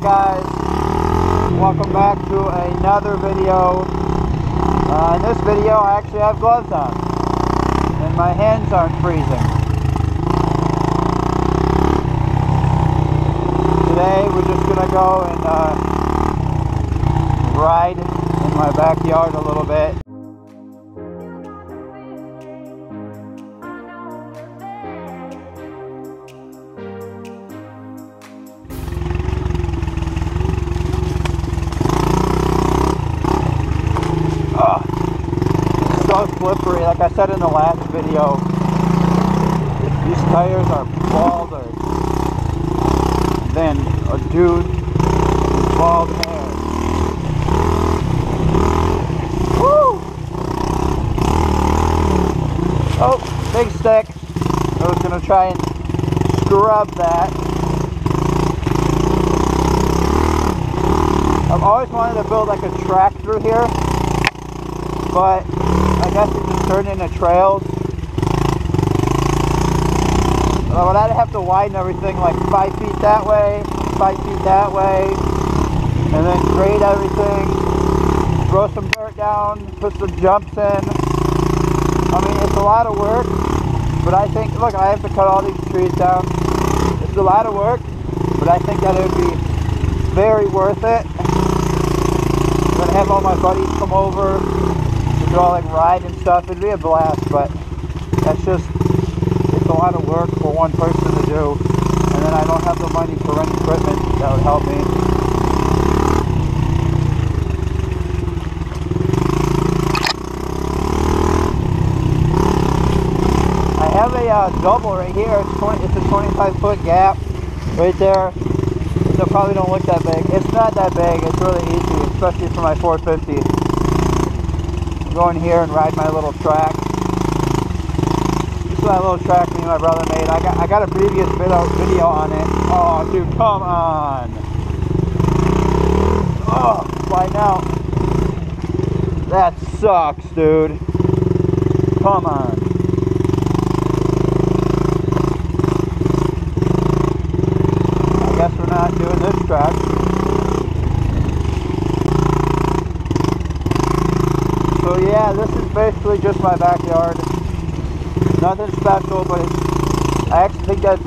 guys. Welcome back to another video. Uh, in this video I actually have gloves on and my hands aren't freezing. Today we're just gonna go and uh, ride in my backyard a little bit I said in the last video, these tires are balder than a dude with bald hair. Woo! Oh, big stick. I was gonna try and scrub that. I've always wanted to build like a track through here, but I guess it just turned into trails. I'd have to widen everything like five feet that way, five feet that way, and then grade everything, throw some dirt down, put some jumps in. I mean, it's a lot of work, but I think, look, I have to cut all these trees down. It's a lot of work, but I think that it would be very worth it. I'm gonna have all my buddies come over, like ride and stuff. It'd be a blast, but that's just it's a lot of work for one person to do. And then I don't have the money to rent equipment that would help me. I have a uh, double right here. It's 20. It's a 25 foot gap right there. It probably don't look that big. It's not that big. It's really easy, especially for my 450 go in here and ride my little track. This is my little track me and my brother made. I got I got a previous video video on it. Oh dude, come on. Oh, sliding out. That sucks, dude. Come on. I guess we're not doing this track. So yeah, this is basically just my backyard. Nothing special, but I actually think that's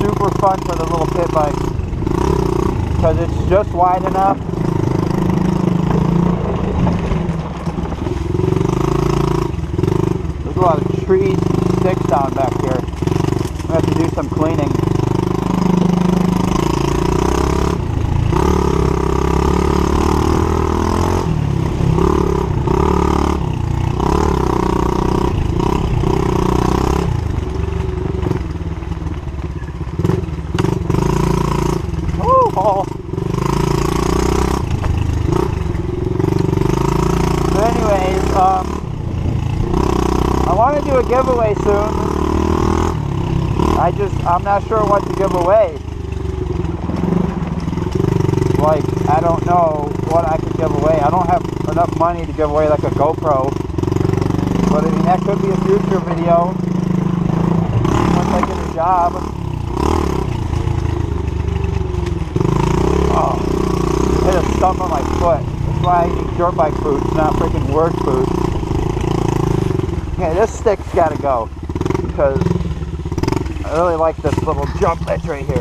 super fun for the little pit bike. Because it's just wide enough. There's a lot of trees sticks down back here. I have to do some cleaning. Paul. But anyways, um, I want to do a giveaway soon. I just, I'm not sure what to give away. Like, I don't know what I could give away. I don't have enough money to give away like a GoPro. But I mean, that could be a future video. Once I get a job. Oh, hit a stump on my foot. That's why I eat dirt bike boots, not freaking work boots. Okay, this stick's gotta go. Because I really like this little jump edge right here.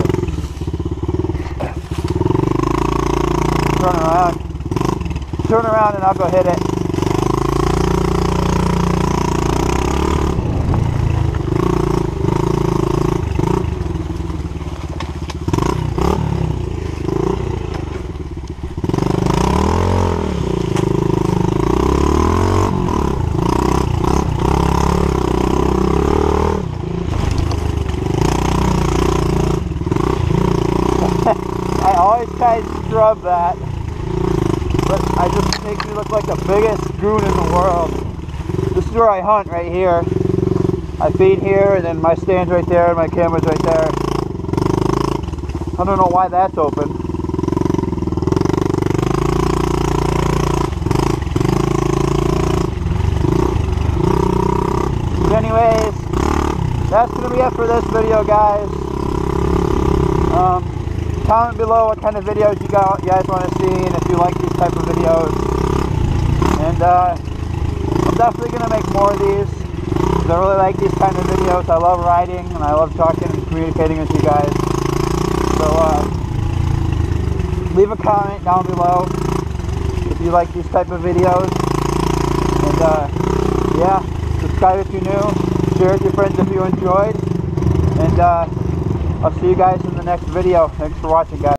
Turn around. Turn around and I'll go hit it. I always try to scrub that, but I just makes me look like the biggest goon in the world. This is where I hunt right here. I feed here, and then my stand's right there, and my camera's right there. I don't know why that's open. But anyways, that's gonna be it for this video, guys. Um, comment below what kind of videos you guys want to see and if you like these type of videos. And uh, I'm definitely going to make more of these. I really like these kind of videos. I love riding and I love talking and communicating with you guys. So uh, leave a comment down below if you like these type of videos. And uh, yeah, subscribe if you're new. Share with your friends if you enjoyed. And uh, I'll see you guys in the next video. Thanks for watching, guys.